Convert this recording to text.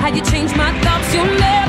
How you change my thoughts, you'll never